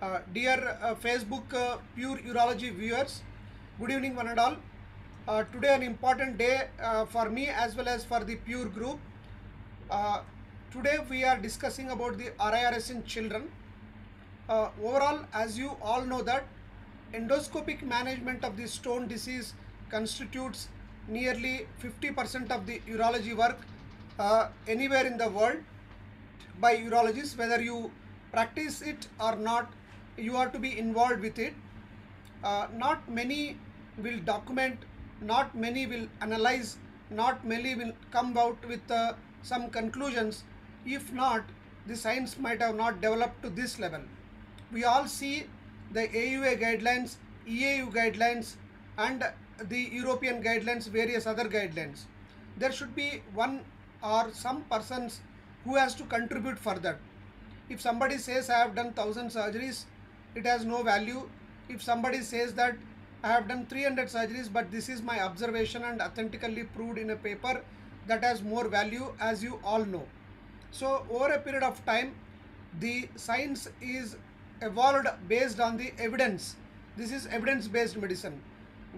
Uh, dear uh, Facebook uh, Pure Urology viewers, good evening, one and all. Uh, today, an important day uh, for me as well as for the Pure group. Uh, today, we are discussing about the RIRS in children. Overall, as you all know that endoscopic management of the stone disease constitutes nearly 50% of the urology work anywhere in the world by urologists whether you practice it or not you are to be involved with it. Uh, not many will document not many will analyze not many will come out with uh, some conclusions. If not the science might have not developed to this level. We all see the AUA guidelines EAU guidelines and the European guidelines various other guidelines. There should be one or some persons who has to contribute for that if somebody says i have done 1000 surgeries it has no value. If somebody says that i have done 300 surgeries but this is my observation and authentically proved in a paper that has more value as you all know. So over a period of time the science is evolved based on the evidence. This is evidence based medicine.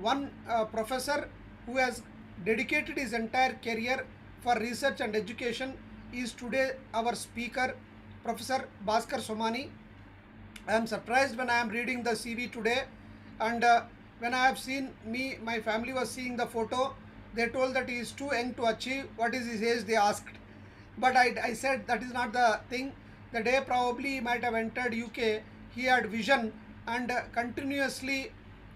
One uh, professor who has dedicated his entire career for research and education is today our speaker professor bhaskar somani. I am surprised when i am reading the cv today and uh, when i have seen me my family was seeing the photo they told that he is too young to achieve what is his age they asked. But I, I said that is not the thing. The day probably he might have entered uk he had vision and uh, continuously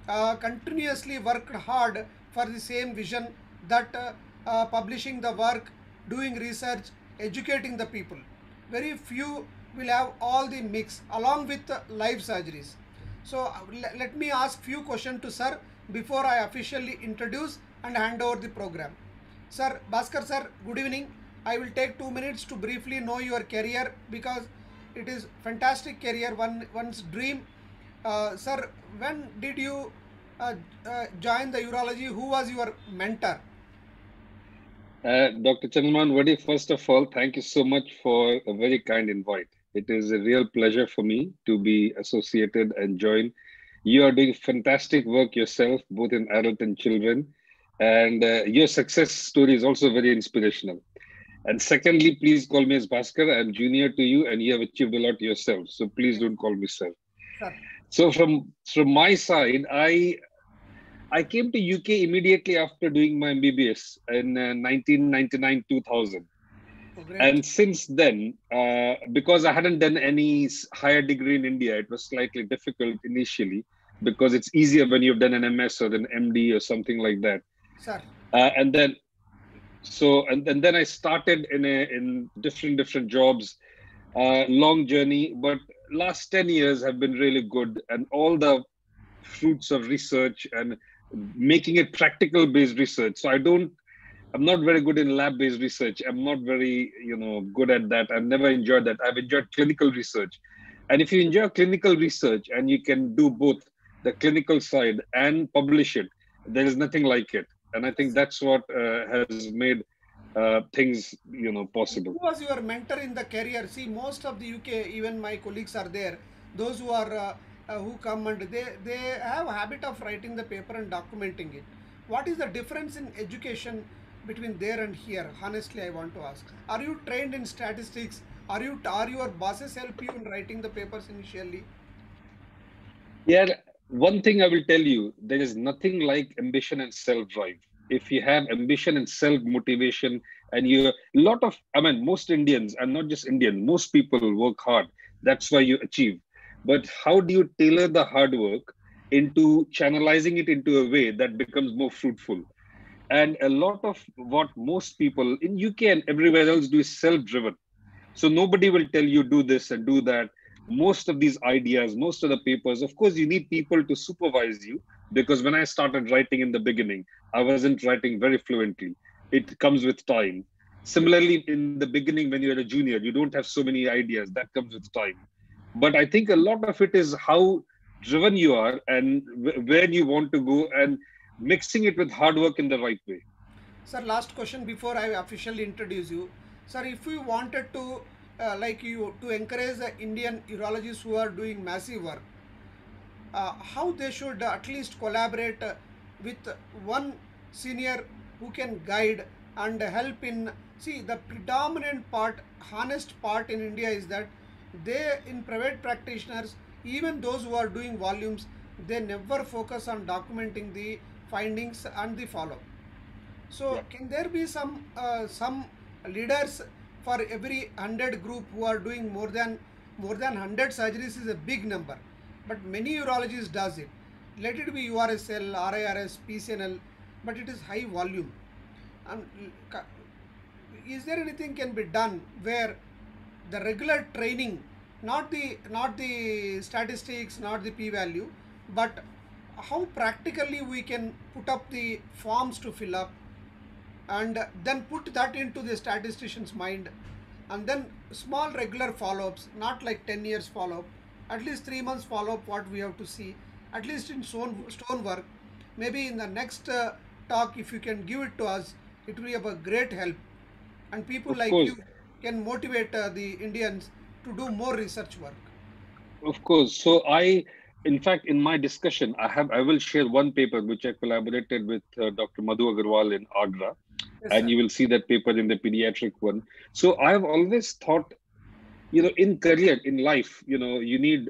uh, continuously worked hard for the same vision that uh, uh, publishing the work doing research educating the people very few will have all the mix along with live surgeries so uh, let me ask few questions to sir before i officially introduce and hand over the program Sir, Bhaskar sir, good evening. I will take two minutes to briefly know your career because it is fantastic career, one one's dream. Uh, sir, when did you uh, uh, join the urology? Who was your mentor? Uh, Dr. Chandramohan first of all, thank you so much for a very kind invite. It is a real pleasure for me to be associated and join. You are doing fantastic work yourself, both in adult and children, and uh, your success story is also very inspirational. And secondly, please call me as Bhaskar. I'm junior to you, and you have achieved a lot yourself. So please don't call me sir. Sir, So from from my side, I I came to UK immediately after doing my MBBS in uh, 1999 2000, oh, and since then, uh, because I hadn't done any higher degree in India, it was slightly difficult initially because it's easier when you've done an MS or an MD or something like that. sir, Uh, and then so and, and then I started in a in different different jobs, uh, long journey. But last ten years have been really good, and all the fruits of research and making it practical based research. So I don't. I'm not very good in lab based research. I'm not very you know good at that. I've never enjoyed that. I've enjoyed clinical research, and if you enjoy clinical research and you can do both the clinical side and publish it, there is nothing like it and i think that's what uh, has made uh, things you know possible who was your mentor in the career? See, most of the UK, even my colleagues are there. Those who are uh, uh, who come and they they have a habit of writing the paper and documenting it. What is the difference in education between there and here? Honestly, I want to ask. Are you trained in statistics? Are you are your bosses help you in writing the papers initially? yeah one thing i will tell you there is nothing like ambition and self drive if you have ambition and self motivation and you a lot of i mean most indians and not just indian most people work hard that's why you achieve but how do you tailor the hard work into channelizing it into a way that becomes more fruitful? And a lot of what most people in uk and everywhere else do is self driven so nobody will tell you do this and do that. Most of these ideas most of the papers of course you need people to supervise you because when i started writing in the beginning i wasn't writing very fluently. It comes with time. Similarly in the beginning when you're a junior you don't have so many ideas. That comes with time but i think a lot of it is how driven you are and wh- where you want to go and mixing it with hard work in the right way Sir, last question before I officially introduce you. Sir, if we wanted to uh, like you to encourage the Indian urologists who are doing massive work, uh, how they should at least collaborate with one senior who can guide and help in see the predominant part honest part in india is that they in private practitioners even those who are doing volumes they never focus on documenting the findings and the follow up. so Yeah. can there be some uh, some leaders for every 100 group who are doing more than more than 100 surgeries is a big number but many urologists does it let it be ursl rirs pcnl but it is high volume and is there anything can be done where the regular training not the not the statistics not the p value but how practically we can put up the forms to fill up and then put that into the statistician's mind and then small regular follow-ups not like 10 years follow-up at least 3 months follow-up what we have to see at least in stone stonework maybe in the next uh, talk if you can give it to us it will be of a great help and people Of like course. you can motivate uh, the indians to do more research work Of course. So I, in fact, in my discussion, I have I will share one paper which I collaborated with uh, Dr. Madhu Agrawal in Agra, Yes, and sir. you will see that paper in the pediatric one. So I have always thought, you know, in career, in life, you know, you need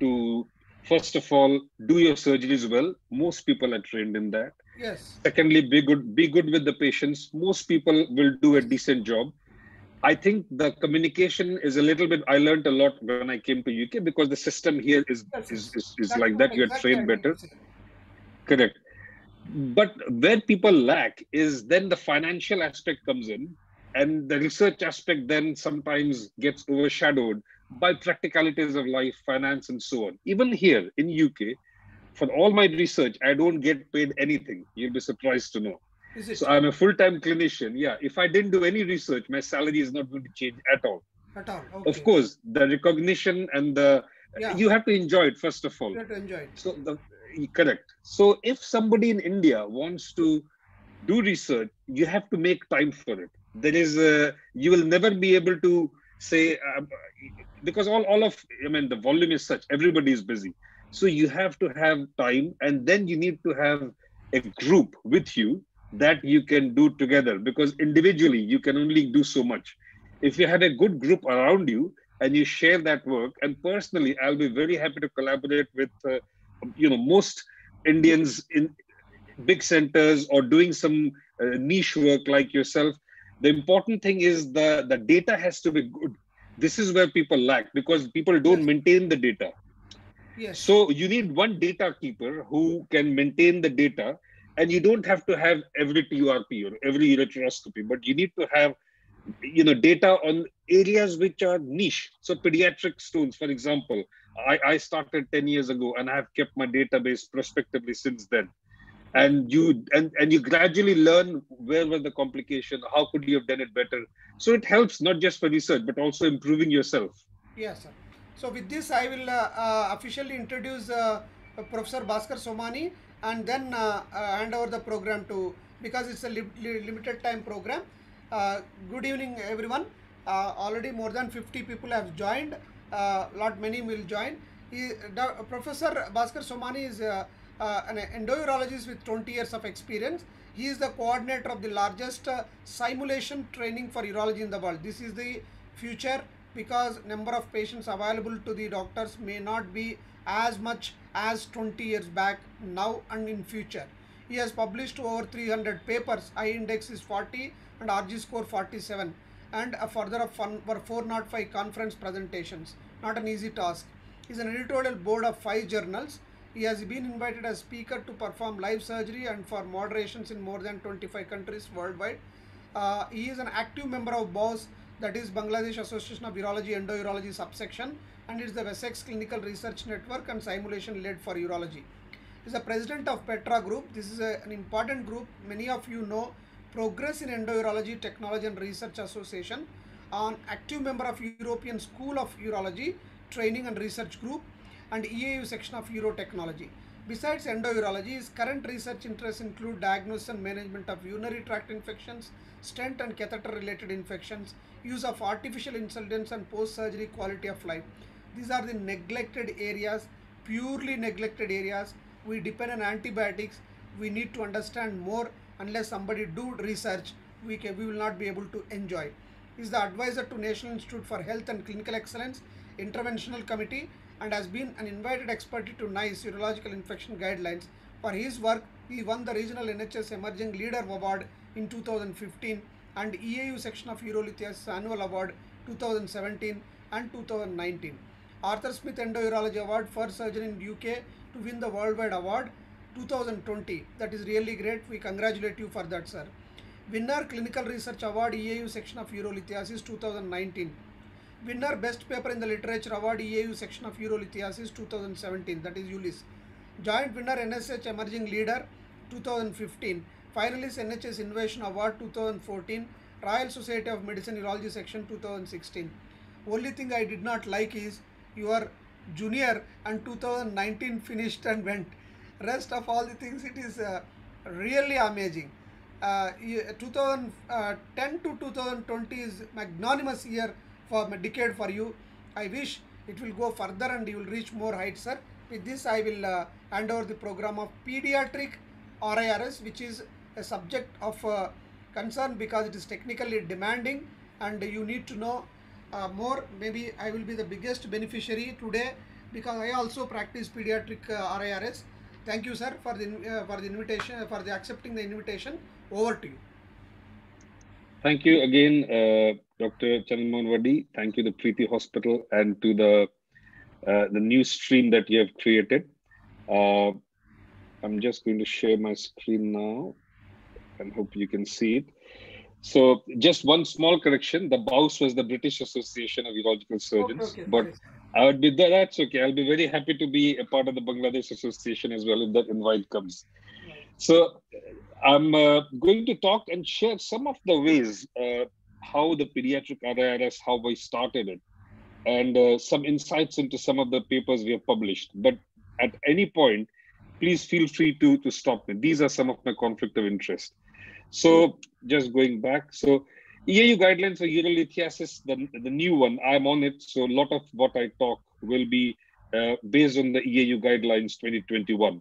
to first of all do your surgeries well. Most people are trained in that. yes Secondly, be good, be good with the patients. Most people will do a decent job. I think the communication is a little bit. I learned a lot when I came to UK because the system here is Yes, is, is, is like that. You're exactly trained better. Correct. But where people lack is then the financial aspect comes in, and the research aspect then sometimes gets overshadowed by practicalities of life, finance, and so on. Even here in UK, for all my research, I don't get paid anything. You'll be surprised to know. So I'm a full-time clinician. Yeah, if I didn't do any research, my salary is not going to change at all. at all? Okay. Of course, the recognition and the Yeah. you have to enjoy it first of all. You have to enjoy it. So the correct. So if somebody in India wants to do research, you have to make time for it. There is a, you will never be able to say um, because all all of I mean the volume is such everybody is busy. So you have to have time, and then you need to have a group with you that you can do together because individually you can only do so much. If you have a good group around you and you share that work, and personally, I'll be very happy to collaborate with uh, you know most Indians in big centers or doing some uh, niche work like yourself. The important thing is the the data has to be good. This is where people lack because people don't maintain the data. Yes. So you need one data keeper who can maintain the data, and you don't have to have every TURP or every ureteroscopy, but you need to have, you know, data on areas which are niche. So pediatric stones, for example, I, I started 10 years ago, and I have kept my database prospectively since then. And you and, and you gradually learn where were the complication, how could you have done it better. So it helps not just for research, but also improving yourself. Yes, sir. So with this, I will uh, uh, officially introduce uh, Professor Bhaskar Somani and then uh, uh, hand over the program to because it's a li- li- limited time program. Uh, good evening, everyone. Already more than 50 people have joined. Lot many will join. He, Professor Bhaskar Somani is an endourologist with 20 years of experience. He is the coordinator of the largest simulation training for urology in the world. This is the future because number of patients available to the doctors may not be as much as 20 years back now and in future. He has published over 300 papers. I index is 40 and rg score 47 and a further of fun for 405 conference presentations. Not an easy task. He's an editorial board of five journals. He has been invited as speaker to perform live surgery and for moderations in more than 25 countries worldwide. Uh, he is an active member of BAUS, that is Bangladesh Association of Urology and Endourology subsection, and is the Wessex Clinical Research Network and Simulation led for urology. He is the president of Petra Group. This is a- an important group. Many of you know Progress in Endourology Technology and Research Association, an active member of European School of Urology Training and Research Group, and EAU section of Urotechnology. Besides endourology, his current research interests include diagnosis and management of urinary tract infections, stent and catheter related infections, use of artificial intelligence and post surgery quality of life. These are the neglected areas, purely neglected areas. We depend on antibiotics. We need to understand more unless somebody do research we, can, we will not be able to enjoy. He is the advisor to National Institute for Health and Clinical Excellence Interventional Committee and has been an invited expert to NICE Urological Infection Guidelines. For his work, he won the Regional NHS Emerging Leader Award in 2015 and EAU section of Urolithiasis Annual Award 2017 and 2019. Arthur Smith Endourology Award for Surgeon in UK to win the Worldwide Award 2020. That is really great. We congratulate you for that, sir. Winner Clinical Research Award EAU section of Urolithiasis 2019. Winner Best Paper in the Literature Award EAU section of Urolithiasis 2017. That is EULIS. Joint winner NSH Emerging Leader 2015. Finalist NHS Innovation Award 2014. Royal Society of Medicine Urology section 2016. Only thing I did not like is your junior and 2019 finished and went. Rest of all the things it is uh, really amazing. Uh, 2010 to 2020 is magnanimous year for decade for you. I wish it will go further and you will reach more heights, sir. With this, I will uh, hand over the program of pediatric RIRS, which is a subject of uh, concern because it is technically demanding and you need to know uh, more. Maybe I will be the biggest beneficiary today because I also practice pediatric uh, RIRS. Thank you, sir, for the uh, for the invitation, for the accepting the invitation. Over to you. Thank you again, uh, Dr. Chandramohan Vadi. Thank you, the Preeti Hospital, and to the uh, the new stream that you have created. Uh, I'm just going to share my screen now and hope you can see it. So, just one small correction: the BAUS was the British Association of Urological Surgeons, Okay, okay, but sorry. I would be there. That's okay. I'll be very happy to be a part of the Bangladesh Association as well if that invite comes. So I'm uh, going to talk and share some of the ways uh, how the pediatric RIRS, how we started it, and uh, some insights into some of the papers we have published. But at any point, please feel free to to stop me. These are some of my conflict of interest. So just going back, so EAU guidelines for urolithiasis, the, the new one, I'm on it. So a lot of what I talk will be uh, based on the EAU guidelines 2021.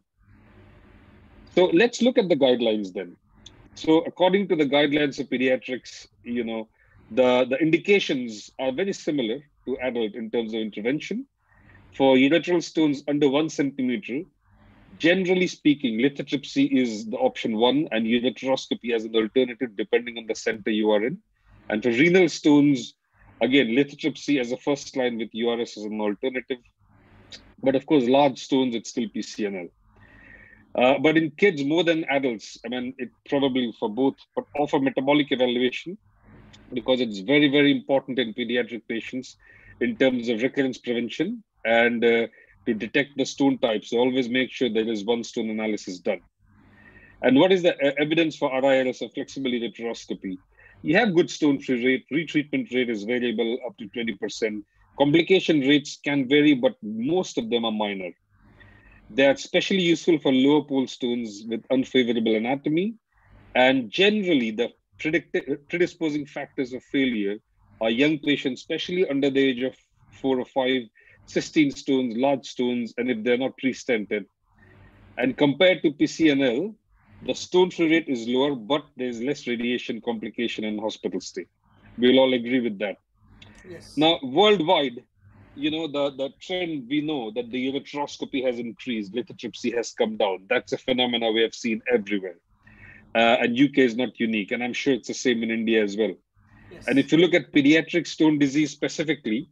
So let's look at the guidelines then. So according to the guidelines of pediatrics, you know, the, the indications are very similar to adult in terms of intervention. For ureteral stones under one centimeter, generally speaking, lithotripsy is the option one and ureteroscopy as an alternative depending on the center you are in. And for renal stones, again, lithotripsy as a first line with URS as an alternative. But of course, large stones, it's still PCNL. Uh, but in kids more than adults, I mean, it probably for both, but offer metabolic evaluation because it's very, very important in pediatric patients in terms of recurrence prevention and uh, to detect the stone types. Always make sure there is one stone analysis done. And what is the uh, evidence for RIRS or flexible ureteroscopy? You have good stone free rate, retreatment rate is variable up to 20%. Complication rates can vary, but most of them are minor. They are especially useful for lower pole stones with unfavorable anatomy. And generally, the predict- predisposing factors of failure are young patients, especially under the age of four or five, cystine stones, large stones, and if they're not pre-stented. And compared to PCNL, the stone free rate is lower, but there's less radiation complication and hospital stay. We'll all agree with that. Yes. Now, worldwide, you know, the, the trend we know that the ureteroscopy has increased, lithotripsy has come down. That's a phenomena we have seen everywhere. Uh, and UK is not unique. And I'm sure it's the same in India as well. yes. And if you look at pediatric stone disease specifically,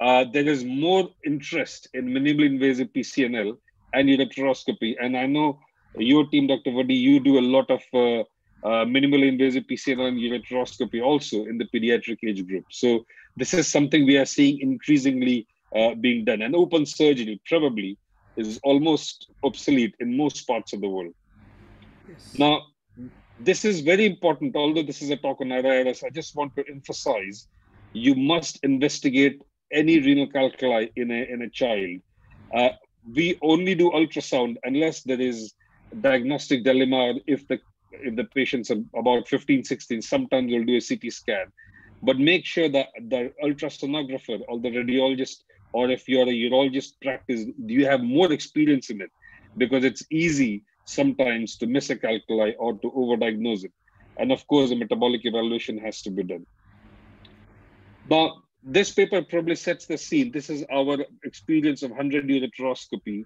uh, there is more interest in minimally invasive PCNL and ureteroscopy. And I know your team, Dr. Vadi, you do a lot of uh, uh, minimally invasive PCNL and ureteroscopy also in the pediatric age group. So this is something we are seeing increasingly uh, being done. And open surgery probably is almost obsolete in most parts of the world. yes. Now, this is very important. Although this is a talk on RIRS, I just want to emphasize you must investigate any renal calculi in a, in a child. Uh, we only do ultrasound unless there is diagnostic dilemma. If the if the patients about 15, 16, sometimes we'll do a CT scan. But make sure that the ultrasonographer or the radiologist, or if you're a urologist practice, do you have more experience in it? Because it's easy sometimes to miss a calculi or to overdiagnose it. And of course, a metabolic evaluation has to be done. Now, this paper probably sets the scene. This is our experience of 100 ureteroscopy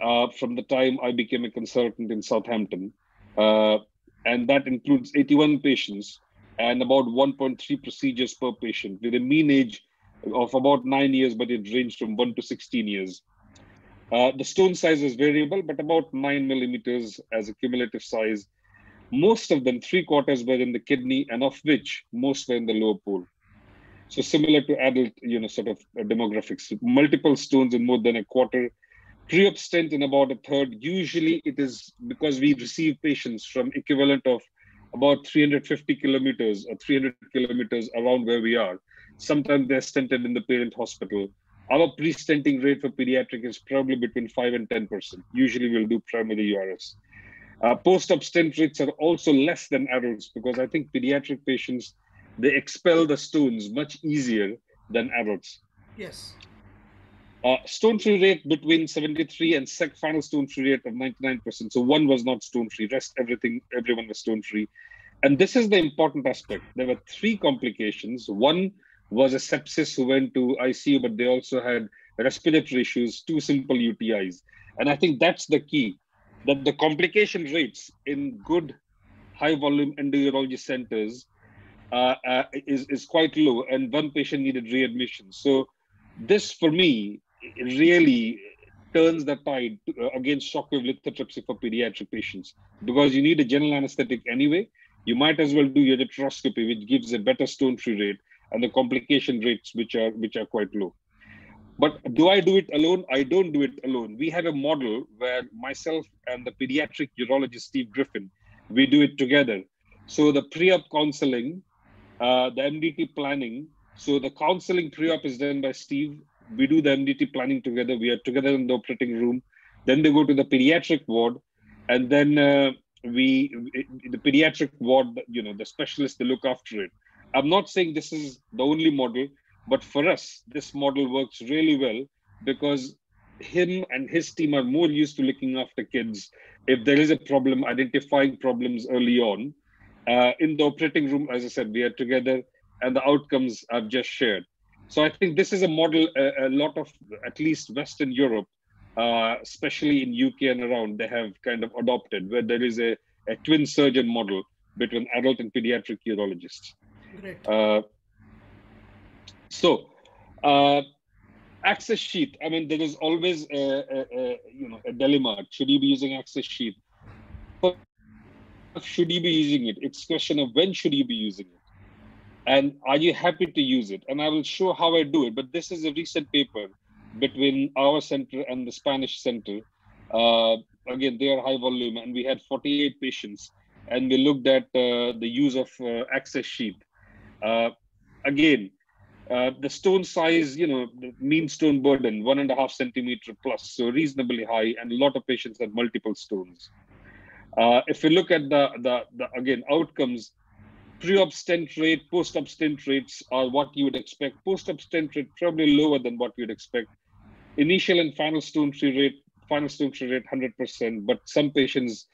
uh, from the time I became a consultant in Southampton. Uh, and that includes 81 patients and about 1.3 procedures per patient with a mean age of about nine years, but it ranged from one to 16 years. Uh, the stone size is variable, but about nine millimeters as a cumulative size. Most of them, three quarters were in the kidney, and of which most were in the lower pole. So similar to adult, you know, sort of demographics, multiple stones in more than a quarter, pre-op stent in about a third. Usually it is because we receive patients from equivalent of about 350 kilometers or 300 kilometers around where we are. Sometimes they're stented in the parent hospital. Our pre-stenting rate for pediatric is probably between 5 and 10%. Usually we'll do primary URS. Uh, post-op stent rates are also less than adults because I think pediatric patients, they expel the stones much easier than adults. Yes. Uh, stone free rate between 73 and sec final stone free rate of 99%. So one was not stone free, rest everything, everyone was stone free. And this is the important aspect. There were three complications. One was a sepsis who went to ICU, but they also had respiratory issues, two simple UTIs. And I think that's the key that the complication rates in good high volume endourology centers uh, uh, is, is quite low, and one patient needed readmission. So, this for me really turns the tide uh, against shockwave lithotripsy for pediatric patients because you need a general anesthetic anyway. You might as well do your ureteroscopy, which gives a better stone free rate and the complication rates, which are which are quite low. But do I do it alone? I don't do it alone. We have a model where myself and the pediatric urologist Steve Griffin, we do it together. So the pre-op counseling, uh, the MDT planning. So the counseling pre-op is done by Steve. We do the MDT planning together. We are together in the operating room. Then they go to the pediatric ward, and then uh, we the pediatric ward. You know, the specialists they look after it. I'm not saying this is the only model, but for us, this model works really well because him and his team are more used to looking after kids. If there is a problem, identifying problems early on. Uh, in the operating room, as I said, we are together and the outcomes I've just shared. So I think this is a model a, a lot of, at least Western Europe, uh, especially in UK and around, they have kind of adopted where there is a, a twin surgeon model between adult and pediatric urologists. Great. Uh, so, uh, access sheet. I mean, there is always a, a, you know a dilemma. Should you be using access sheet? Should you be using it? It's question of when should you be using it, and are you happy to use it? And I will show how I do it. But this is a recent paper between our center and the Spanish center. Uh, again, they are high volume, and we had 48 patients, and we looked at uh, the use of uh, access sheet. Uh, again, uh, the stone size, you know, the mean stone burden, one and a half centimeter plus, so reasonably high, and a lot of patients had multiple stones. Uh, if you look at the, the, the again outcomes, pre-op stent rate, post-op stent rates are what you would expect. Post-op stent rate probably lower than what you'd expect. Initial and final stone free rate, final stone free rate 100%, but some patients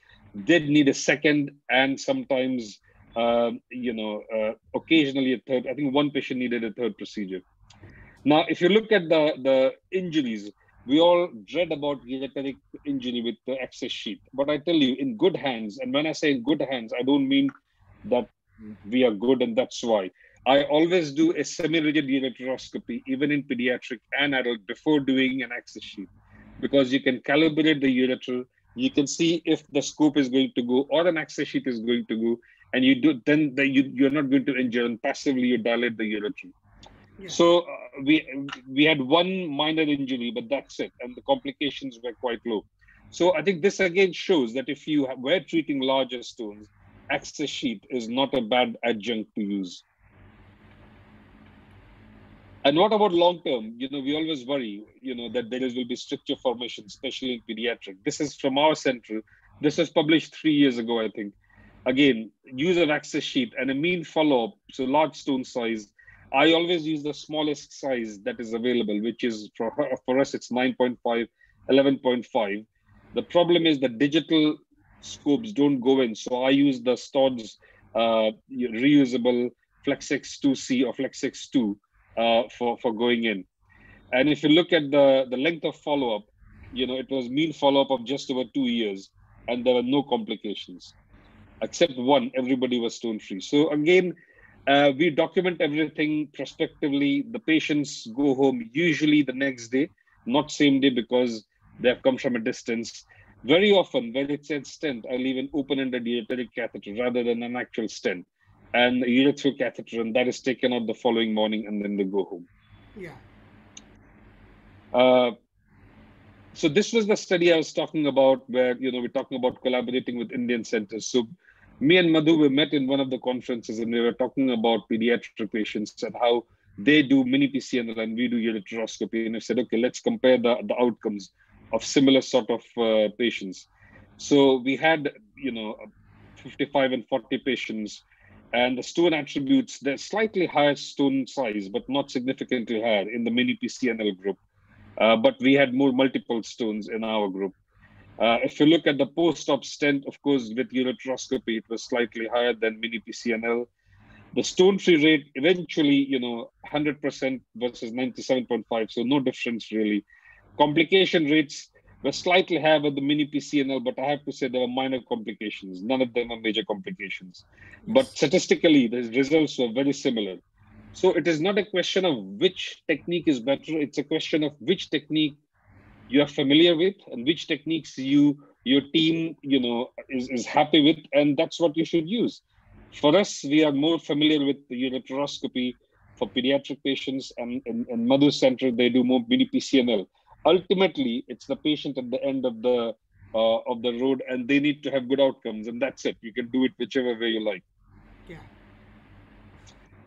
did need a second and sometimes um, you know, uh, occasionally a third. I think one patient needed a third procedure. Now, if you look at the the injuries, we all dread about ureteric injury with the access sheet. But I tell you, in good hands, and when I say in good hands, I don't mean that we are good and that's why. I always do a semi-rigid ureteroscopy, even in pediatric and adult, before doing an access sheet, because you can calibrate the ureter. You can see if the scope is going to go or an access sheet is going to go, and you do then the, you you're not going to injure and passively you dilate the ureter. Yeah. So uh, we we had one minor injury, but that's it, and the complications were quite low. So I think this again shows that if you were treating larger stones, access sheet is not a bad adjunct to use. And what about long term? You know, we always worry, you know, that there will be stricture formation, especially in pediatric. This is from our center. This was published three years ago, I think. Again, use of access sheet and a mean follow-up, so large stone size. I always use the smallest size that is available, which is for, for us, it's 9.5, 11.5. The problem is the digital scopes don't go in. So I use the Storz uh, reusable FlexX 2C or FlexX 2 uh, for, for going in. And if you look at the, the length of follow-up, you know, it was mean follow-up of just over two years and there were no complications. Except one, everybody was stone-free. So again, uh, we document everything prospectively. The patients go home usually the next day, not same day because they have come from a distance. Very often, when it says stent, I'll even open-ended ureteric catheter rather than an actual stent and a urethral catheter, and that is taken out the following morning, and then they go home. Yeah. Uh, so this was the study I was talking about, where you know we're talking about collaborating with Indian centers. So me and Madhu we met in one of the conferences, and we were talking about pediatric patients and how they do mini PCNL and we do ureteroscopy. And I said, okay, let's compare the, the outcomes of similar sort of uh, patients. So we had, you know, 55 and 40 patients and the stone attributes, they're slightly higher stone size, but not significantly higher in the mini PCNL group. Uh, but we had more multiple stones in our group. Uh, if you look at the post-op stent, of course, with ureteroscopy, it was slightly higher than mini PCNL. The stone-free rate eventually, you know, 100% versus 97.5, so no difference really. Complication rates were slightly higher with the mini PCNL, but I have to say there were minor complications. None of them are major complications. But statistically, the results were very similar. So it is not a question of which technique is better. It's a question of which technique you are familiar with and which techniques you your team you know is, is happy with and that's what you should use for us we are more familiar with the ureteroscopy for pediatric patients and in, in Madhu Center they do more mini PCNL ultimately it's the patient at the end of the uh, of the road and they need to have good outcomes and that's it. You can do it whichever way you like. Yeah.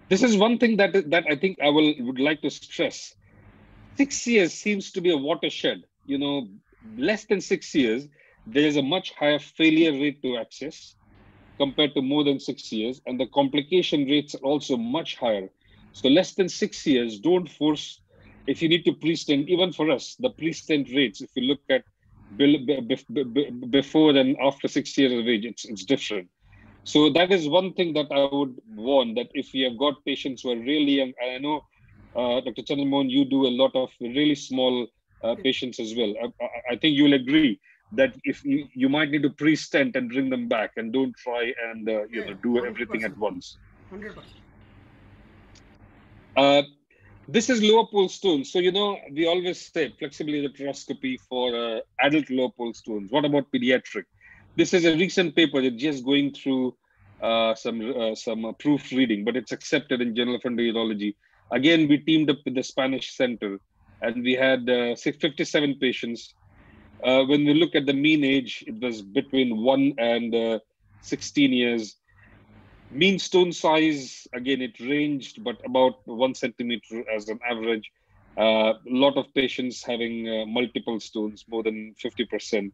This is one thing that that i think i will would like to stress. Six years seems to be a watershed. You know less than six years there is a much higher failure rate to access compared to more than six years and the complication rates are also much higher. So less than six years don't force if you need to pre-stent, even for us, the pre-stent rates, if you look at before and after six years of age, it's, it's different. So that is one thing that I would warn that if you have got patients who are really young, and I know, uh, Dr. Chandramohan, you do a lot of really small uh, patients as well. I, I, think you'll agree that if you, you might need to pre-stent and bring them back and don't try and uh, you yeah, know do 100%. everything at once. 100%. Uh, this is lower pole stones. So, you know, we always say flexibility laparoscopy for uh, adult lower pole stones. What about pediatric? This is a recent paper. It's just going through uh, some uh, some uh, proofreading, but it's accepted in Journal of Urology. Again, we teamed up with the Spanish Center, and we had uh, 57 patients. Uh, when we look at the mean age, it was between one and uh, 16 years Mean stone size, again, it ranged, but about one centimeter as an average. A uh, lot of patients having uh, multiple stones, more than 50%.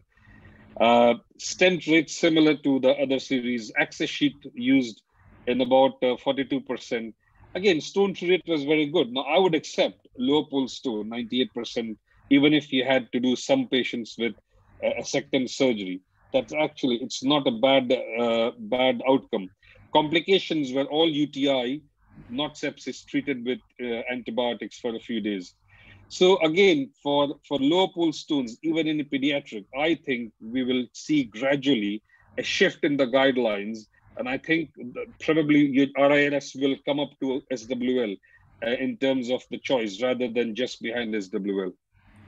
Uh, stent rate similar to the other series. Access sheet used in about 42%. Uh, again, stone rate was very good. Now, I would accept low pole stone, 98%, even if you had to do some patients with a second surgery. That's actually, it's not a bad, uh, bad outcome. Complications were all UTI, not sepsis, treated with uh, antibiotics for a few days. So again, for, for lower pole stones, even in the pediatric, I think we will see gradually a shift in the guidelines. And I think probably RIRS will come up to SWL uh, in terms of the choice rather than just behind SWL.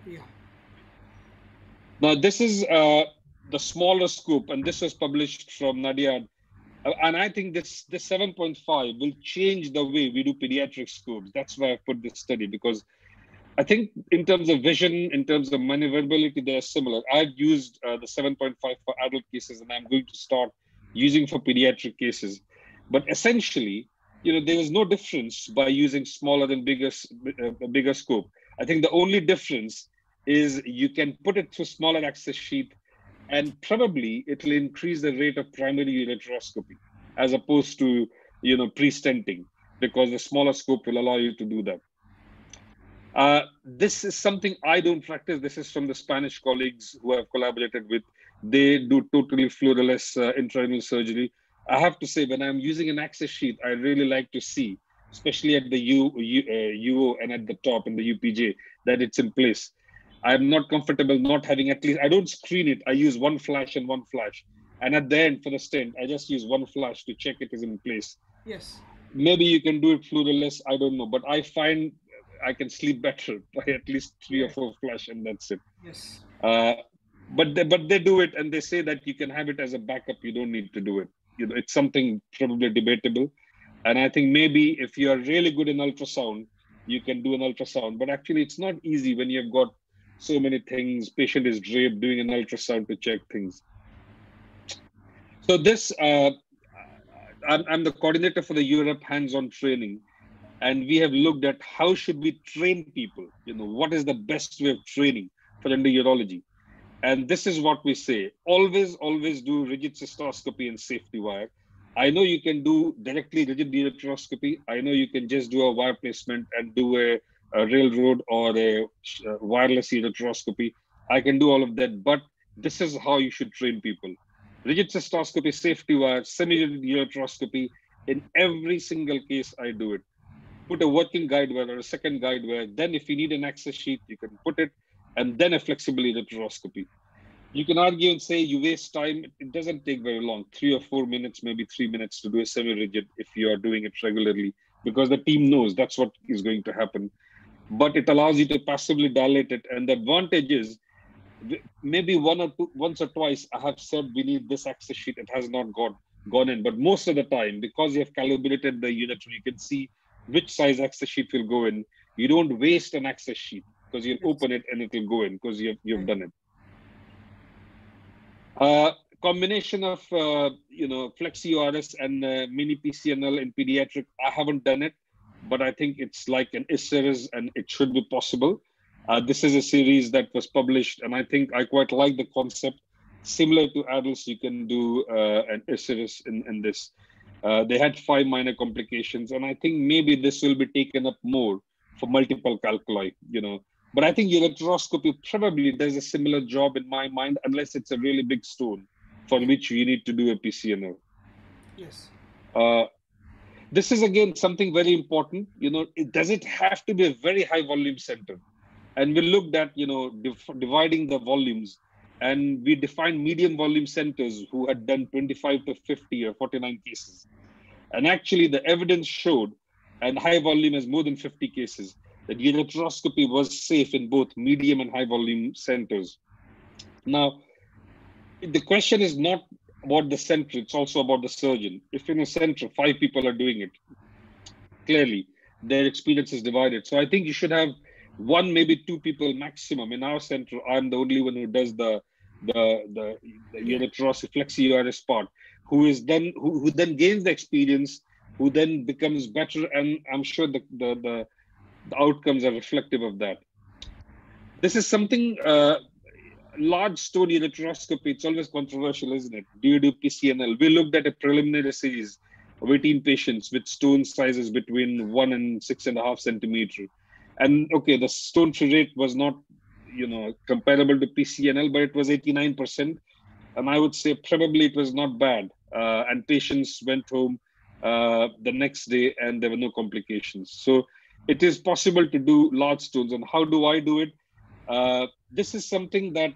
Yeah. Now, this is uh, the smaller scoop, and this was published from Nadiad uh, and I think this this 7.5 will change the way we do pediatric scopes. That's why I put this study because I think in terms of vision, in terms of maneuverability, they're similar. I've used uh, the 7.5 for adult cases, and I'm going to start using for pediatric cases. But essentially, you know there is no difference by using smaller than bigger uh, bigger scope. I think the only difference is you can put it through smaller access sheath, and probably it will increase the rate of primary ureteroscopy as opposed to you know pre-stenting because the smaller scope will allow you to do that. Uh, this is something I don't practice. This is from the Spanish colleagues who I've collaborated with. They do totally fluoroless uh, surgery. I have to say, when I'm using an access sheath, I really like to see, especially at the U, U, uh, UO and at the top in the UPJ, that it's in place. I'm not comfortable not having at least, I don't screen it. I use one flash and one flash. And at the end for the stent, I just use one flash to check it is in place. Yes. Maybe you can do it fluorless, I don't know. But I find I can sleep better by at least three or four flush, and that's it. Yes. Uh, but they, but they do it, and they say that you can have it as a backup. You don't need to do it. You know, it's something probably debatable, and I think maybe if you are really good in ultrasound, you can do an ultrasound. But actually, it's not easy when you've got so many things. Patient is draped, doing an ultrasound to check things. So this, uh, I'm, I'm the coordinator for the Europe hands-on training and we have looked at how should we train people you know what is the best way of training for endourology and this is what we say always always do rigid cystoscopy and safety wire i know you can do directly rigid ureteroscopy i know you can just do a wire placement and do a, a railroad or a, a uh, wireless ureteroscopy i can do all of that but this is how you should train people rigid cystoscopy safety wire semi-rigid ureteroscopy in every single case i do it put a working guide wire or a second guide wire. Then, if you need an access sheet, you can put it, and then a flexible ureteroscopy. You can argue and say you waste time. It doesn't take very long, three or four minutes, maybe three minutes to do a semi-rigid if you are doing it regularly, because the team knows that's what is going to happen. But it allows you to passively dilate it, and the advantage is maybe one or two, once or twice I have said we need this access sheet. It has not got gone in, but most of the time because you have calibrated the unit, you can see which size access sheet will go in. You don't waste an access sheet because you'll open it and it will go in because you've, you've done it. Uh, combination of uh, you know flexi URS and uh, mini PCNL in pediatric. I haven't done it, but I think it's like an ECIRS and it should be possible. Uh, this is a series that was published, and I think I quite like the concept. Similar to adults, you can do uh, an ECIRS in, in this. Uh, they had five minor complications, and I think maybe this will be taken up more for multiple calculi, you know. But I think ureteroscopy probably does a similar job in my mind, unless it's a really big stone for which you need to do a PCNL. Yes. Uh, this is again something very important. You know, it, does it have to be a very high volume center? And we looked at, you know, div- dividing the volumes and we defined medium volume centers who had done 25 to 50 or 49 cases. And actually, the evidence showed, and high volume has more than 50 cases, that ureteroscopy was safe in both medium and high volume centers. Now, the question is not about the center, it's also about the surgeon. If in a center, five people are doing it, clearly their experience is divided. So I think you should have one, maybe two people maximum. In our center, I'm the only one who does the the the, the flexi URS part who is then who, who then gains the experience, who then becomes better, and I'm sure the the, the, the outcomes are reflective of that. This is something uh, large stone ureteroscopy. It's always controversial, isn't it? Do you do PCNL? We looked at a preliminary series of 18 patients with stone sizes between one and six and a half centimeter. And okay, the stone free rate was not, you know, comparable to PCNL, but it was 89% and I would say probably it was not bad. Uh, and patients went home uh, the next day and there were no complications. So it is possible to do large stones. And how do I do it? Uh, this is something that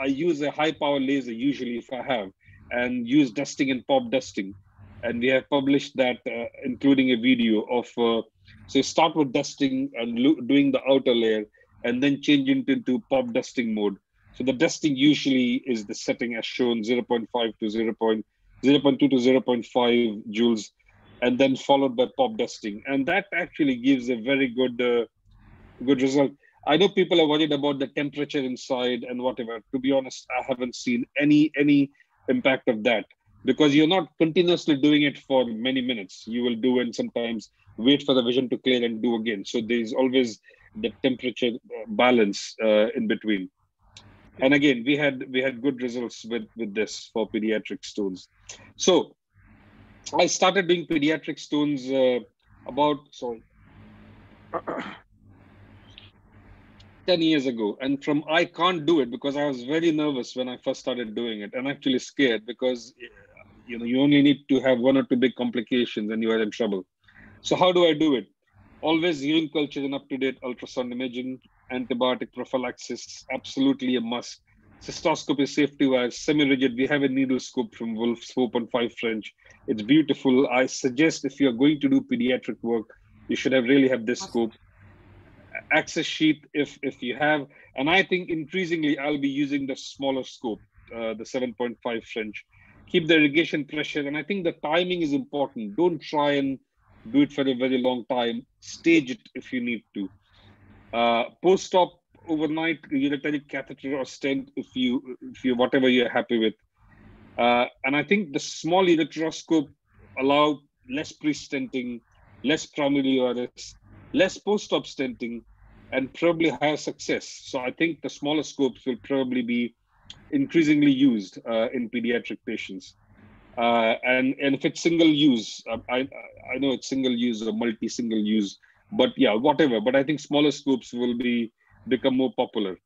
I use a high power laser usually if I have, and use dusting and pop dusting. And we have published that, uh, including a video of. Uh, so start with dusting and lo- doing the outer layer, and then change it into pop dusting mode so the dusting usually is the setting as shown 0.5 to 0. 0.2 to 0.5 joules, and then followed by pop dusting. And that actually gives a very good, uh, good result. I know people are worried about the temperature inside and whatever. To be honest, I haven't seen any any impact of that. because you're not continuously doing it for many minutes. You will do and sometimes wait for the vision to clear and do again. So there's always the temperature uh, balance uh, in between. And again, we had we had good results with with this for pediatric stones. So I started doing pediatric stones uh, about sorry 10 years ago and from i can't do it because i was very nervous when i first started doing it and actually scared because eh, you know you only need to have one or two big complications and you are in trouble. So how do i do it? Always urine culture and up to date ultrasound imaging antibiotic prophylaxis absolutely a must. Cystoscopy safety wise semi-rigid we have a needle scope from wolf's 4.5 french. It's beautiful. I suggest if you're going to do pediatric work you should have really have this scope access sheath if if you have. And i think increasingly i'll be using the smaller scope uh, the 7.5 french. Keep the irrigation pressure and i think the timing is important. Don't try and do it for a very long time. Stage it if you need to. Uh, post-op overnight uretary catheter or stent if you if you whatever you're happy with. Uh, and i think the small ureteroscope allow less pre-stenting less primary urs less post-op stenting and probably higher success. So I think the smaller scopes will probably be increasingly used uh, in pediatric patients. Uh, and and if it's single use, uh, I I know it's single use or multi single use, but yeah, whatever. But I think smaller scopes will be become more popular.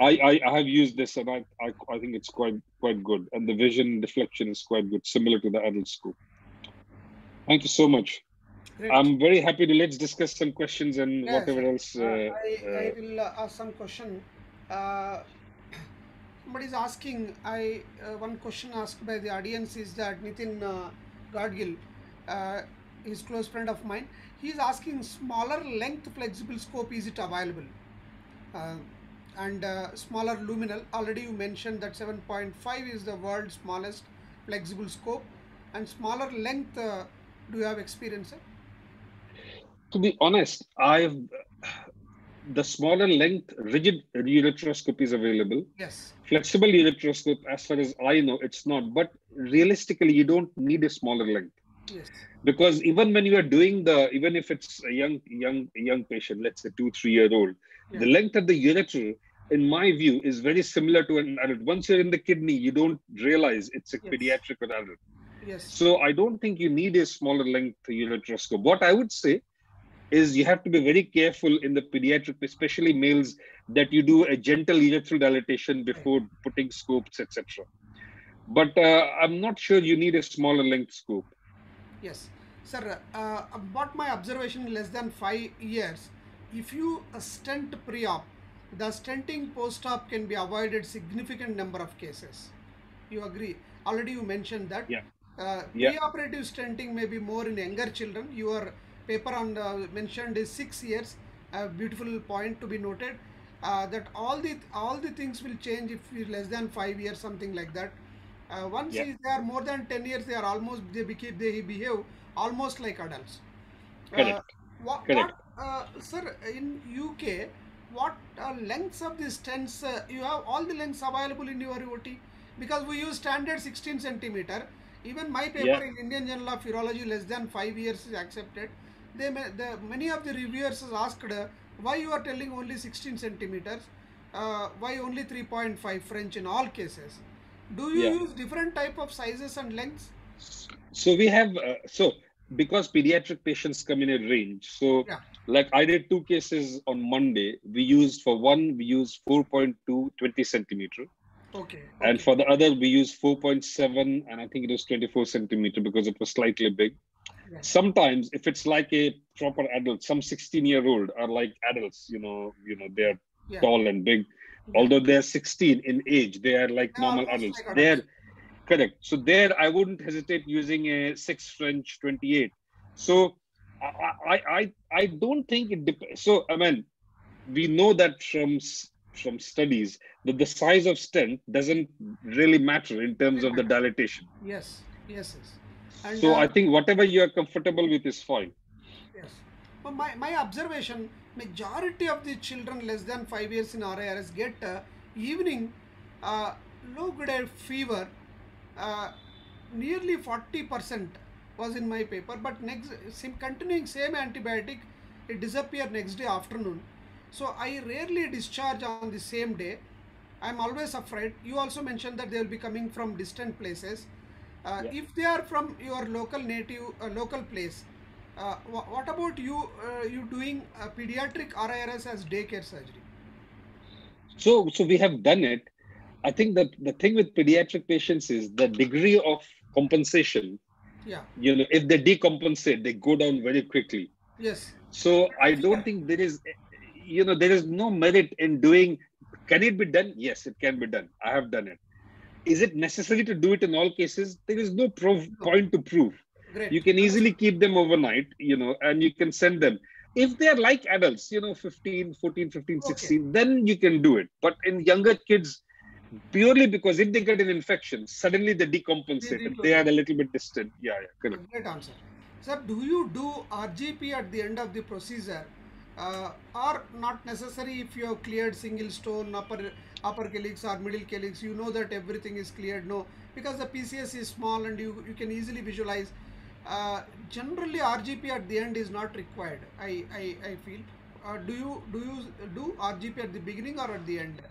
I, I, I have used this and I, I I think it's quite quite good, and the vision deflection is quite good, similar to the adult scope. Thank you so much. Great. I'm very happy to let's discuss some questions and Yeah, whatever else. Uh, Uh, I, I uh, will uh, ask some question. Uh, somebody is asking. I uh, one question asked by the audience is that Nitin uh, Gadgil, uh, is close friend of mine. He is asking smaller length flexible scope. Is it available? Uh, and uh, smaller luminal. Already you mentioned that 7.5 is the world's smallest flexible scope. And smaller length. Uh, do you have experience? sir? To be honest, I've the smaller length rigid ureteroscope is available. Yes. Flexible ureteroscope, as far as I know, it's not. But realistically, you don't need a smaller length Yes. because even when you are doing the, even if it's a young young young patient, let's say two three year old, the length of the ureter, in my view, is very similar to an adult. Once you're in the kidney, you don't realize it's a Yes. pediatric or adult. Yes. So I don't think you need a smaller length ureteroscope. What I would say is you have to be very careful in the pediatric, especially males, that you do a gentle urethral dilatation before putting scopes, etc. But uh, I'm not sure you need a smaller length scope. Yes, sir. Uh, about my observation, less than five years, if you uh, stent pre-op, the stenting post-op can be avoided significant number of cases. You agree? Already you mentioned that. Yeah. Uh, Yeah. Pre-operative stenting may be more in younger children. Your paper on uh, mentioned is six years. A beautiful point to be noted. Uh, that all the all the things will change if you less than five years, something like that. Uh, once is- they are more than 10 years they are almost they became they behave almost like adults Correct. uh, what, Correct. what uh, sir in uk what uh, lengths of the stents uh, you have all the lengths available in your ot because we use standard 16 centimeter even my paper Yeah. in indian journal of urology less than 5 years is accepted they may, the many of the reviewers asked uh, why you are telling only 16 centimeters uh, why only 3.5 french in all cases do you Yeah. use different type of sizes and lengths So we have uh, so because pediatric patients come in a range. So Yeah. like I did two cases on Monday. We used for one we used 4.2 20 centimeter. okay, And for the other, we used 4.7, and I think it was 24 centimeter because it was slightly big. Sometimes, if it's like a proper adult, some 16 year old are like adults. You know, you know they're Yeah. tall and big. Yeah. Although they're 16 in age, they are like oh, They are normal adults. like They're correct. So there, I wouldn't hesitate using a six French 28. So I I I, I don't think it depends. So I mean, we know that from from studies that the size of stent doesn't really matter in terms of the dilatation. Yes, yes, yes. And, so uh, I think whatever you are comfortable with is fine. Yes. But my, my observation, majority of the children less than five years in RIRS get uh, evening uh, low grade fever. Uh, nearly 40% was in my paper but next sim, continuing same antibiotic it disappear next day afternoon so i rarely discharge on the same day i'm always afraid you also mentioned that they will be coming from distant places uh, Yeah. if they are from your local native uh, local place uh, wha- what about you uh, you doing uh, pediatric rirs as daycare surgery So, so we have done it. I think that the thing with pediatric patients is the degree of compensation. yeah You know, if they decompensate, they go down very quickly. yes So I don't think there is, you know, there is no merit in doing. Can it be done? Yes, it can be done. I have done it. Is it necessary to do it in all cases? There is no proof, point to prove. great You can easily keep them overnight, you know, and you can send them. If they're like adults, you know, 15, 14, 15, Okay. 16, then you can do it. But in younger kids, purely because if they get an infection, suddenly they decompensate. If they are a little bit distant. Yeah, yeah, correct. Great answer. Sir, do you do RGP at the end of the procedure uh, or not necessary if you have cleared single stone, upper, upper calyx or middle calyx, you know that everything is cleared? No, because the PCS is small and you, you can easily visualize. Uh, generally, RGP at the end is not required, I, I, I feel. Uh, do you do you do RGP at the beginning or at the end?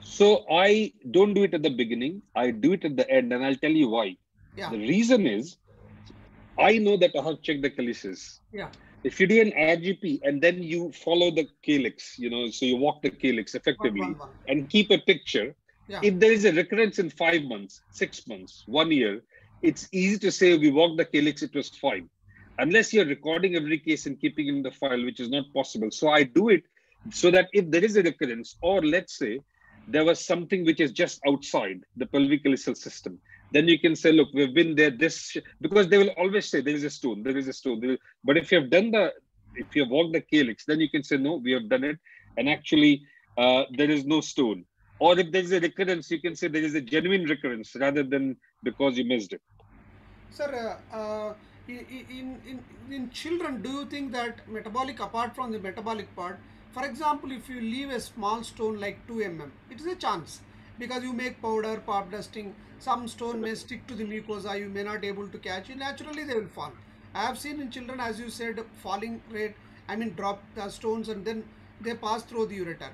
So I don't do it at the beginning. I do it at the end, and I'll tell you why. Yeah, The reason is, I know that I have checked the calyces. yeah, If you do an RGP and then you follow the calyx, you know, so you walk the calyx effectively one, one. and keep a picture. Yeah. If there is a recurrence in five months, six months, one year, it's easy to say we walked the calyx, it was fine. Unless you're recording every case and keeping it in the file, which is not possible. So I do it so that if there is a recurrence, or let's say there was something which is just outside the pelvic system, then you can say, look, we've been there. This because they will always say there is a stone, there is a stone. But if you have done the, if you have walked the calyx, then you can say no, we have done it, and actually uh, there is no stone. Or if there is a recurrence, you can say there is a genuine recurrence rather than because you missed it. Sir, uh, uh, in, in, in children, do you think that metabolic, apart from the metabolic part, for example, if you leave a small stone like 2 mm, it is a chance because you make powder, pop dusting, some stone may stick to the mucosa, you may not able to catch it, naturally they will fall. I have seen in children, as you said, falling rate, I mean drop the stones and then they pass through the ureter.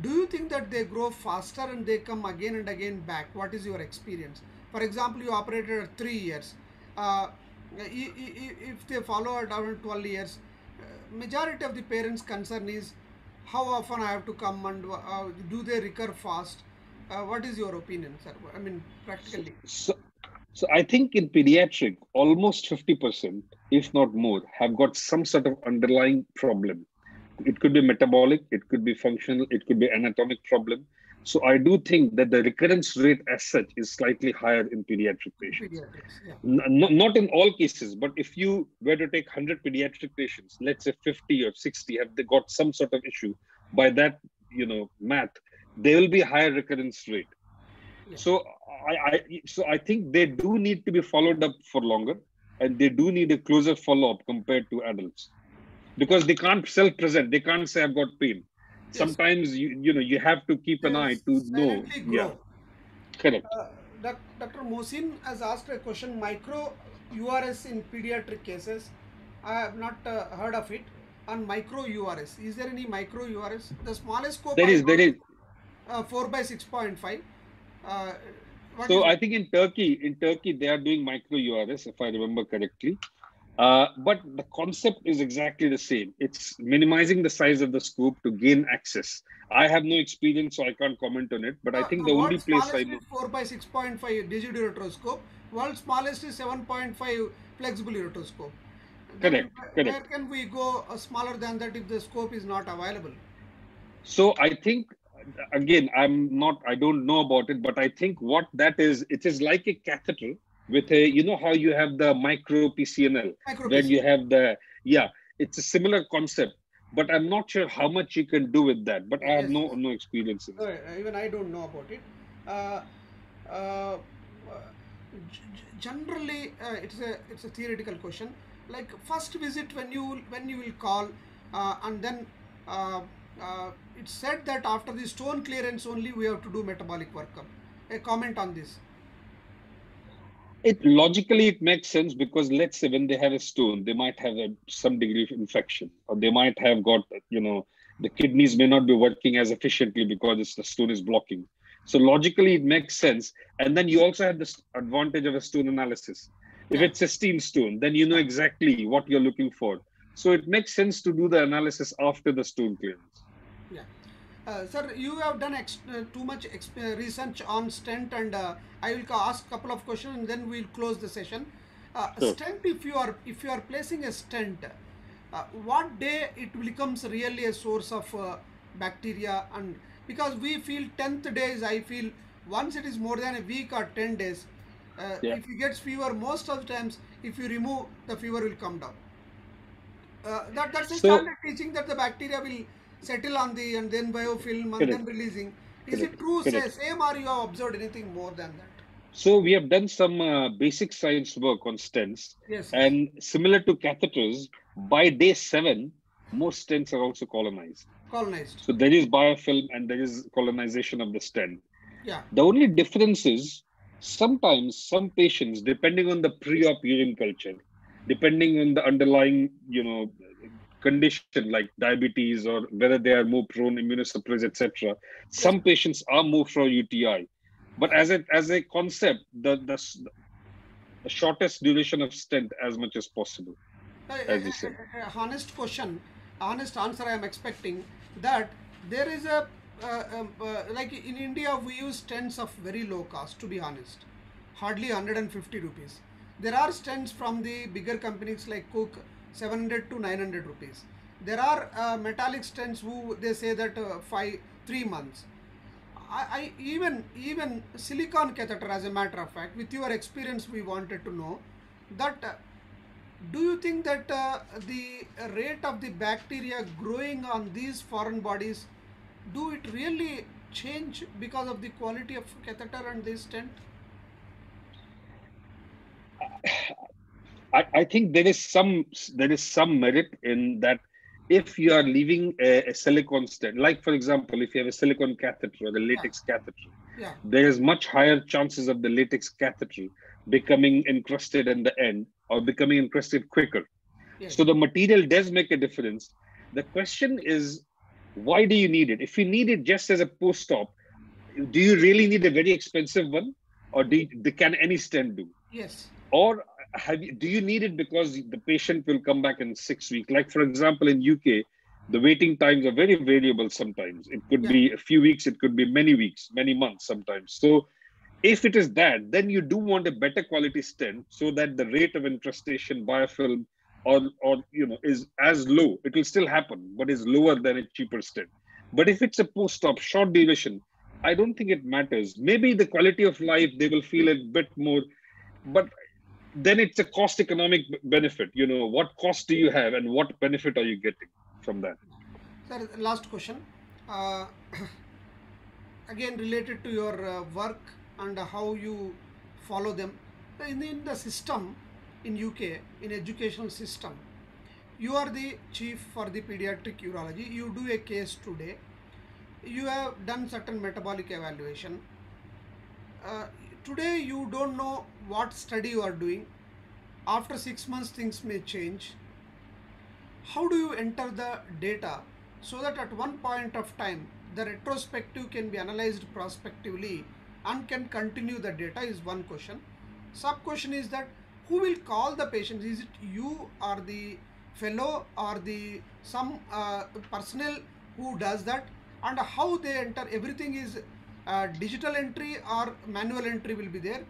Do you think that they grow faster and they come again and again back? What is your experience? For example, you operated at 3 years. Uh, if they follow around 12 years, uh, majority of the parents' concern is how often I have to come and uh, do they recur fast? Uh, what is your opinion, sir? I mean, practically. So, so I think in pediatric, almost 50%, if not more, have got some sort of underlying problem. It could be metabolic, it could be functional, it could be anatomic problem. So I do think that the recurrence rate as such is slightly higher in pediatric patients. Pediatrics, yeah. Not in all cases, but if you were to take 100 pediatric patients, let's say 50 or 60 have they got some sort of issue, by that you know math, there will be a higher recurrence rate. Yeah. So I, I so I think they do need to be followed up for longer, and they do need a closer follow up compared to adults, because they can't self-present. They can't say I've got pain. Yes. Sometimes you you know you have to keep an eye to know. Yeah, correct. Uh, Dr. Mohsin has asked a question micro URS in pediatric cases. I have not uh, heard of it. On micro URS, is there any micro URS? The smallest scope There is there is 4 by 6.5. Uh, So I think in Turkey, in Turkey they are doing micro URS, if I remember correctly. Uh, but the concept is exactly the same. It's minimizing the size of the scope to gain access. I have no experience, so I can't comment on it. But I Uh, think the the only place I know. is 4 by 6.5 digit ureteroscope. World's smallest is 7.5 flexible ureteroscope. Then Correct, where- correct. Where can we go uh, smaller than that if the scope is not available? So I think again, I'm not. I don't know about it, but I think what that is, it is like a catheter with a. You know how you have the micro PCNL. Micro then you have the yeah it's a similar concept but i'm not sure how much you can do with that but i have Yes, no no experience in it. Uh, even I don't know about it. Uh, uh, generally, uh, it's a it's a theoretical question. Like first visit when you when you will call, uh, and then uh, it's said that after the stone clearance only we have to do metabolic workup. A comment on this. it logically it makes sense because let's say when they have a stone, they might have a, some degree of infection, or they might have got you know the kidneys may not be working as efficiently because the stone is blocking. So logically it makes sense, and then you also have this advantage of a stone analysis. If it's a steam stone, then you know exactly what you're looking for. So it makes sense to do the analysis after the stone clearance. Uh, sir, you have done uh, too much exp- uh, research on stent, and uh, I will ask couple of questions, and then we'll close the session. Uh, Sure. Stent, if you are if you are placing a stent, uh, what day it becomes really a source of uh, bacteria, and because we feel tenth days, I feel once it is more than a week or ten days, uh, Yeah. if you get fever, most of the times, if you remove, the fever will come down. Uh, that that's a So- standard teaching that the bacteria will settle on the and then biofilm and Correct. then releasing. Is Correct. it true? Correct. same or you have observed anything more than that? So we have done some uh, basic science work on stents, Yes. and similar to catheters, by day seven, most stents are also colonized. colonized. So there is biofilm and there is colonization of the stent. Yeah. The only difference is sometimes some patients, depending on the pre-op urine culture, depending on the underlying, you know, condition like diabetes or whether they are more prone immunosuppressed, etc. Some patients are more for UTI. But as a as a concept, the the, the shortest duration of stent as much as possible. As you said. honest question, honest answer I am expecting that there is a uh, um, uh, like in India we use stents of very low cost to be honest, hardly 150 rupees. There are stents from the bigger companies like Cook 700 to 900 rupees. There are uh, metallic stents who they say that uh, five three months. I, I even even silicon catheter as a matter of fact with your experience we wanted to know that uh, do you think that uh, the rate of the bacteria growing on these foreign bodies do it really change because of the quality of catheter and the stent I, I think there is some there is some merit in that if you are leaving a, a silicone stent, like for example, if you have a silicone catheter or a latex catheter, yeah there is much higher chances of the latex catheter becoming encrusted in the end or becoming encrusted quicker. So the material does make a difference. The question is, why do you need it? If you need it just as a post-op, do you really need a very expensive one, or do you, can any stent do? yes or have you, do you need it because the patient will come back in six weeks? Like for example in uk the waiting times are very variable sometimes. It could Yeah. be a few weeks it could be many weeks many months sometimes. So if it is that then you do want a better quality stent so that the rate of incrustation biofilm or or you know is as low. It will still happen but is lower than a cheaper stent. But if it's a post-op short duration i don't think it matters. Maybe the quality of life they will feel a bit more but then it's a cost economic benefit. You know what cost do you have and what benefit are you getting from that? Sir last question. Uh, again related to your uh, work and how you follow them. In, in the system in uk in educational system you are the chief for the pediatric urology. You do a case today. You have done certain metabolic evaluation. Uh, today you don't know what study you are doing. After 6 months things may change. How do you enter the data so that at one point of time the retrospective can be analyzed prospectively and can continue the data is one question. Sub question is that who will call the patient is it you or the fellow or the some uh, personnel who does that? And how they enter? Everything is uh, digital entry or manual entry will be there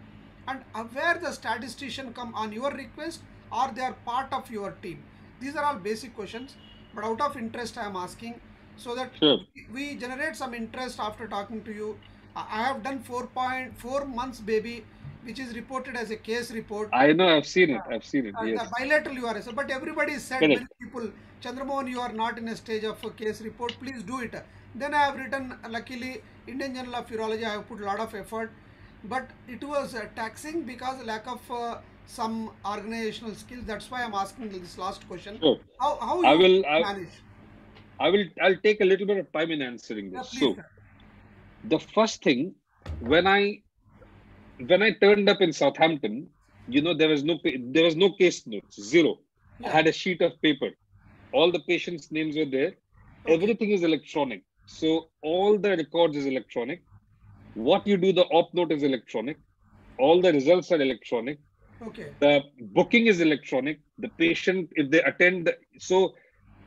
and where the statistician come on your request or they are part of your team these are all basic questions but out of interest i am asking so that Sure. we generate some interest after talking to you i have done 4.4 months baby which is reported as a case report i know i've seen it i've seen it uh, yes the bilateral URS. But everybody said, Correct. many people, Chandramohan, you are not in a stage of a case report, please do it. Then I have written, luckily, Indian Journal of Urology, I have put a lot of effort. But it was uh, taxing because lack of uh, some organizational skills. That's why I'm asking this last question. sure How, how I you will- manage? i will i'll take a little bit of time in answering Yeah, this please, so sir. the first thing when i when i turned up in southampton you know, there was no there was no case notes, zero. I had a sheet of paper. All the patients' names were there. Okay. Everything is electronic. So all the records is electronic. What you do, the op note is electronic. All the results are electronic. Okay. The booking is electronic. The patient, if they attend, the- so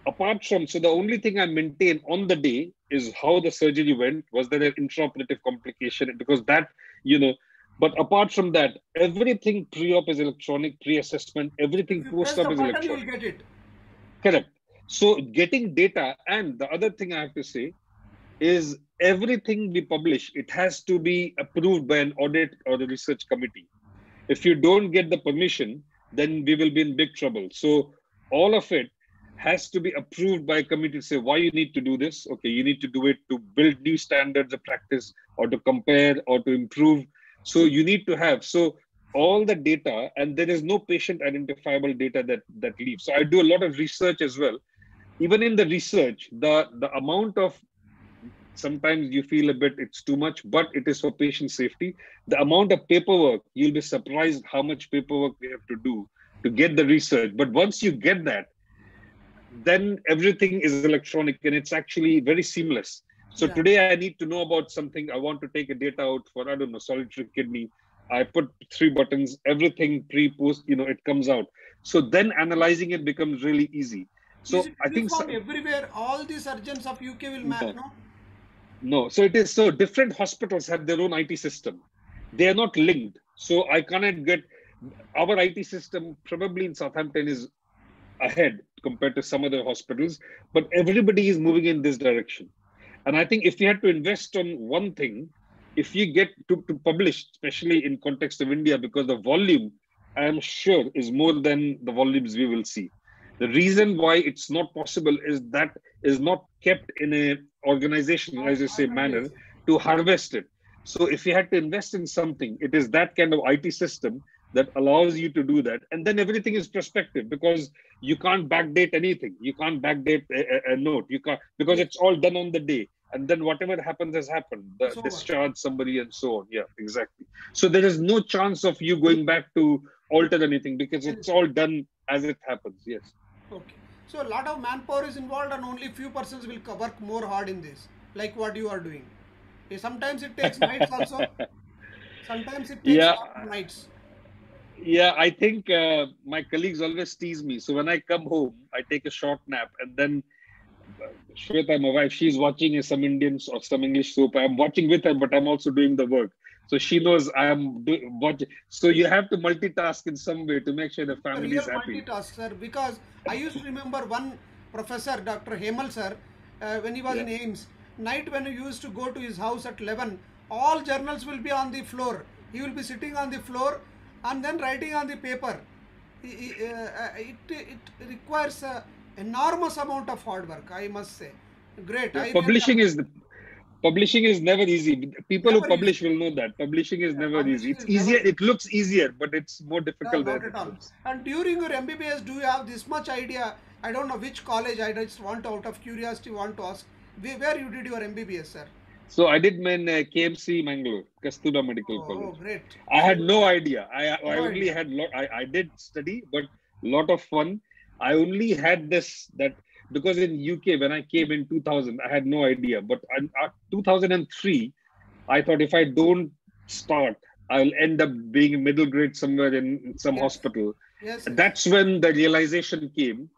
apart from, so the only thing I maintain on the day is how the surgery went. Was there an intraoperative complication? Because that, you know, but apart from that, everything pre-op is electronic, pre-assessment, everything post-op is button, you will electronic. get it. Correct. So getting data, and the other thing I have to say is everything we publish, it has to be approved by an audit or a research committee. If you don't get the permission, then we will be in big trouble. So all of it has to be approved by a committee to say why you need to do this. Okay, you need to do it to build new standards of practice or to compare or to improve. So you need to have so all the data, and there is no patient identifiable data that that leaves. So I do a lot of research as well. Even in the research, the the amount of sometimes you feel a bit it's too much, but it is for patient safety. The amount of paperwork, you'll be surprised how much paperwork we have to do to get the research. But once you get that, then everything is electronic and it's actually very seamless. So Yeah. today I need to know about something. I want to take a data out for I don't know solitary kidney. I put three buttons, everything pre post, you know, it comes out. So then analyzing it becomes really easy. So I think so- everywhere, all the surgeons of UK will map, No. no? No, so it is so different hospitals have their own IT system. They are not linked. So I cannot get our IT system probably in Southampton is ahead compared to some other hospitals, but everybody is moving in this direction. And I think if you had to invest on one thing, if you get to, to publish, especially in context of India, because the volume, I am sure, is more than the volumes we will see. The reason why it's not possible is that is not kept in a organization, as you say, manner to harvest it. So if you had to invest in something, it is that kind of IT system that allows you to do that. And then everything is prospective because you can't backdate anything. You can't backdate a, a- a note. You can't because it's all done on the day. And then whatever happens has happened. The over. discharge somebody and so on. Yeah, exactly. So there is no chance of you going back to alter anything because it's all done as it happens. Yes. Okay. So a lot of manpower is involved and only few persons will work more hard in this, like what you are doing. Sometimes it takes nights also. Sometimes it takes Yeah. nights. Yeah, I think uh, my colleagues always tease me. So when I come home, I take a short nap, and then uh, Shweta, my wife, she's watching some Indian or some English soap. I'm watching with her, but I'm also doing the work. So she knows I'm do- watching. So you have to multitask in some way to make sure the family is happy. multitask, sir. Because I used to remember one professor, Dr. Hemal, sir, uh, when he was in AIIMS. Night when you used to go to his house at 11, all journals will be on the floor. He will be sitting on the floor and then writing on the paper. He- he, uh, uh, it, it requires a enormous amount of hard work, I must say. Great. I really Publishing is the publishing is never easy. People Never who publish will know that publishing is Yeah, never easy. It's never easier. It looks easier, but it's more No, difficult. not than at all. And during your MBBS, do you have this much idea? I don't know which college. I just want to, out of curiosity, want to ask where, you did your MBBS, sir. So I did my uh, KMC Mangalore, Kasturba Medical Oh, College. great. I had no idea. I, I only idea. had lot. I, I did study, but lot of fun. I only had this that because in UK when I came in 2000, I had no idea. But in uh, 2003, I thought if I don't start, I'll end up being middle grade somewhere in, some Yes. hospital. Yes. That's when the realization came,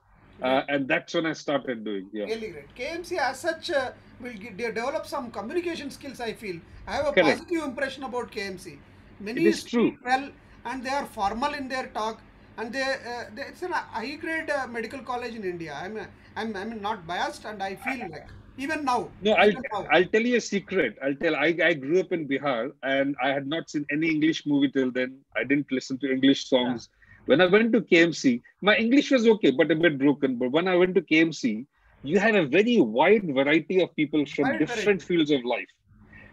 uh, and that's when I started doing. Yeah. Really great. KMC as such uh, will ge- de- develop some communication skills. I feel I have a Correct. positive impression about KMC. Many It is true. well, and they are formal in their talk, and they, uh, they it's a high grade uh, medical college in India. I'm uh, I'm I'm not biased, and I feel like even now. No, I'll now. I'll tell you a secret. I'll tell. I, I grew up in Bihar and I had not seen any English movie till then. I didn't listen to English songs. When I went to KMC, my English was okay, but a bit broken. But when I went to KMC, you had a very wide variety of people from different fields of life,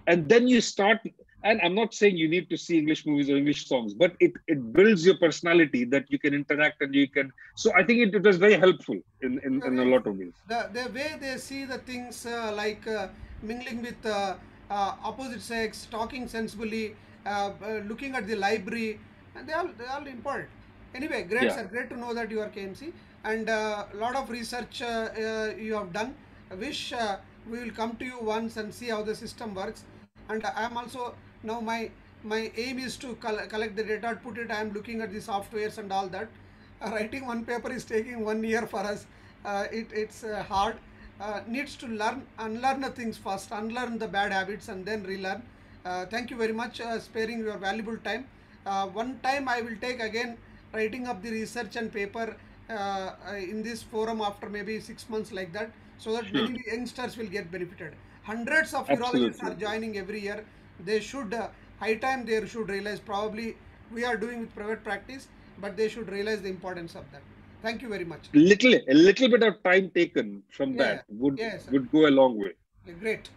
and then you start. And I'm not saying you need to see English movies or English songs, but it it builds your personality that you can interact and you can. So I think it, it was very helpful in, in, in a lot of ways. the the way they see the things uh, like uh, mingling with uh, uh, opposite sex, talking sensibly, uh, uh, looking at the library, and they all they all important. Anyway, great Yeah. sir, great to know that you are KMC and a lot of research uh, uh, you have done. I wish uh, we will come to you once and see how the system works. And I am also now my my aim is to col- collect the data, put it. I am looking at the softwares and all that. Uh, writing one paper is taking one year for us. Uh, it, it's uh, hard. Uh, needs to learn, unlearn the things first, unlearn the bad habits, and then relearn. Uh, thank you very much, uh, sparing your valuable time. Uh, one time I will take again writing up the research and paper in this forum after maybe six months like that, so that Sure. many youngsters will get benefited. Hundreds of urologists are joining every year. They should uh, high time they should realize. Probably we are doing with private practice, but they should realize the importance of that. Thank you very much. Little, a little bit of time taken from Yeah, that would sir. would go a long way. Great.